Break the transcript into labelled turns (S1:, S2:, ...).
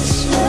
S1: this